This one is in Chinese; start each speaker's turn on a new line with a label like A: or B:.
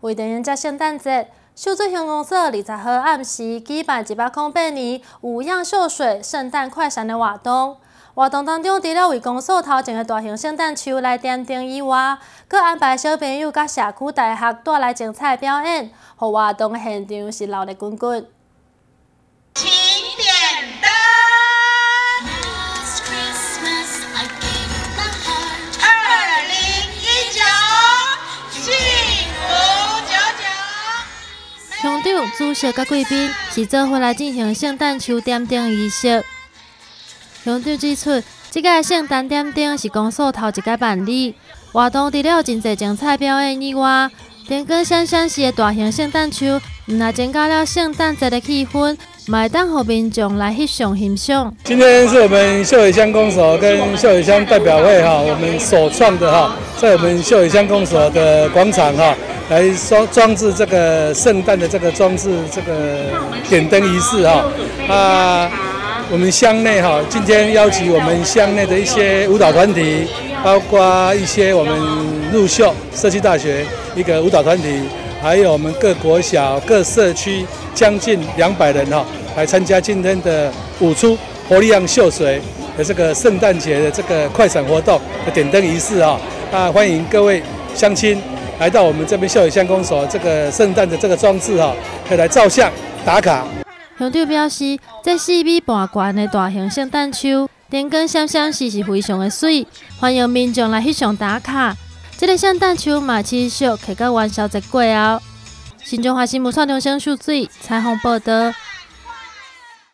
A: 为着迎接圣诞节，秀水乡公所二十号暗时举办一百空八年五样秀水圣诞快闪的活动。活动当中，除了为公所头前的大型圣诞树来点灯以外，佮安排小朋友甲社区大学带来精彩表演，互活动现场是闹热滚滚。乡长、主席甲贵宾是做伙来进行圣诞树点灯仪式。乡长指出，这个圣诞点灯是公所头一届办理，活动除了真侪种彩表演以外，灯光闪闪时的大型圣诞树，毋但增加了圣诞节的气氛，也当互民众来翕相欣赏。
B: 今天是我们秀水乡公所跟秀水乡代表会哈，我们首创的哈，在我们秀水乡公所的广场哈。来装装置这个圣诞的这个装置，这个点灯仪式哈啊，我们乡内哈，今天邀请我们乡内的一些舞蹈团体，包括一些我们入秀社区大学一个舞蹈团体，还有我们各国小各社区将近两百人哈，来参加今天的舞出活力样秀水的这个圣诞节的这个快闪活动的点灯仪式啊啊，欢迎各位乡亲。来到我们这边秀水乡公所这个圣诞的这个装置哈，可以来照相打卡。
A: 乡长表示，这四米半高的大型圣诞树，灯光闪闪时是非常的水，欢迎民众来翕相打卡。这个圣诞树嘛，持续开到元宵节过后。新中华新闻创中心数据彩虹报道。